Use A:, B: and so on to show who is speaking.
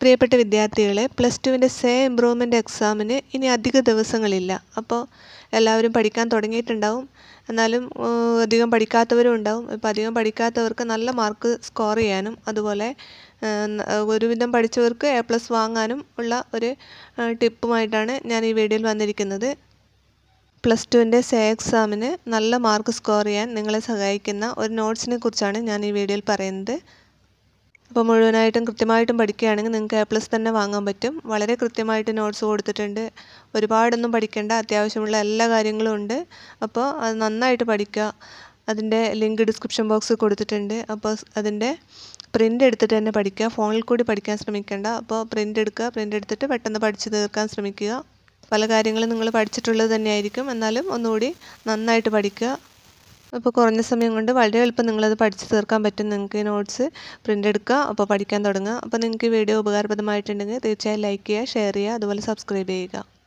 A: പ്രിയപ്പെട്ട വിദ്യാർത്ഥികളെ പ്ലസ് ടുവിന്റെ സേ ഇമ്പ്രൂവ്മെന്റ് എക്സാമിന് ഇനി അധിക ദിവസങ്ങളില്ല. അപ്പോൾ എല്ലാവരും പഠിക്കാൻ തുടങ്ങിയിട്ടുണ്ടാവും. എന്നാലും അധികം പഠിക്കാത്തവരും ഉണ്ടാവും. ഇപ്പോൾ അധികം പഠിക്കാത്തവർക്ക് നല്ല മാർക്ക് സ്കോർ ചെയ്യാനും അതുപോലെ ഒരുവിധം പഠിച്ചവർക്ക് എ പ്ലസ് വാങ്ങാനും ഉള്ള ഒരു ടിപ്പുമായിട്ടാണ് ഞാൻ ഈ വീഡിയോയിൽ വന്നിരിക്കുന്നത്. പ്ലസ് ടുവിന്റെ സേ എക്സാമിന് നല്ല മാർക്ക് സ്കോർ ചെയ്യാൻ നിങ്ങളെ സഹായിക്കുന്ന ഒരു നോട്ട്സിനെ കുറിച്ചാണ് ഞാൻ ഈ വീഡിയോയിൽ പറയുന്നത്. അപ്പോൾ മുഴുവനായിട്ടും കൃത്യമായിട്ടും പഠിക്കുകയാണെങ്കിൽ നിങ്ങൾക്ക് എ പ്ലസ് തന്നെ വാങ്ങാൻ പറ്റും. വളരെ കൃത്യമായിട്ട് നോട്ട്സ് കൊടുത്തിട്ടുണ്ട്. ഒരുപാടൊന്നും പഠിക്കേണ്ട. അത്യാവശ്യമുള്ള എല്ലാ കാര്യങ്ങളും ഉണ്ട്. അപ്പോൾ അത് നന്നായിട്ട് പഠിക്കുക. അതിന്റെ ലിങ്ക് ഡിസ്ക്രിപ്ഷൻ ബോക്സിൽ കൊടുത്തിട്ടുണ്ട്. അപ്പോൾ അതിന്റെ പ്രിന്റ് എടുത്തിട്ട് തന്നെ പഠിക്കുക. ഫോണിൽ കൂടി പഠിക്കാൻ ശ്രമിക്കേണ്ട. അപ്പോൾ പ്രിന്റ് എടുക്കുക. പ്രിന്റ് എടുത്തിട്ട് പെട്ടെന്ന് പഠിച്ച് തീർക്കാൻ ശ്രമിക്കുക. പല കാര്യങ്ങളും നിങ്ങൾ പഠിച്ചിട്ടുള്ളത് തന്നെയായിരിക്കും. എന്നാലും ഒന്നുകൂടി നന്നായിട്ട് പഠിക്കുക. അപ്പോൾ കുറഞ്ഞ സമയം കൊണ്ട് വളരെ എളുപ്പം നിങ്ങളത് പഠിച്ച് തീർക്കാൻ പറ്റും. നിങ്ങൾക്ക് ഈ നോട്ട്സ് പ്രിന്റ് എടുക്കുക അപ്പോൾ പഠിക്കാൻ തുടങ്ങുക. അപ്പോൾ നിങ്ങൾക്ക് ഈ വീഡിയോ ഉപകാരപ്രദമായിട്ടുണ്ടെങ്കിൽ തീർച്ചയായും ലൈക്ക് ചെയ്യുക ഷെയർ ചെയ്യുക അതുപോലെ സബ്സ്ക്രൈബ് ചെയ്യുക.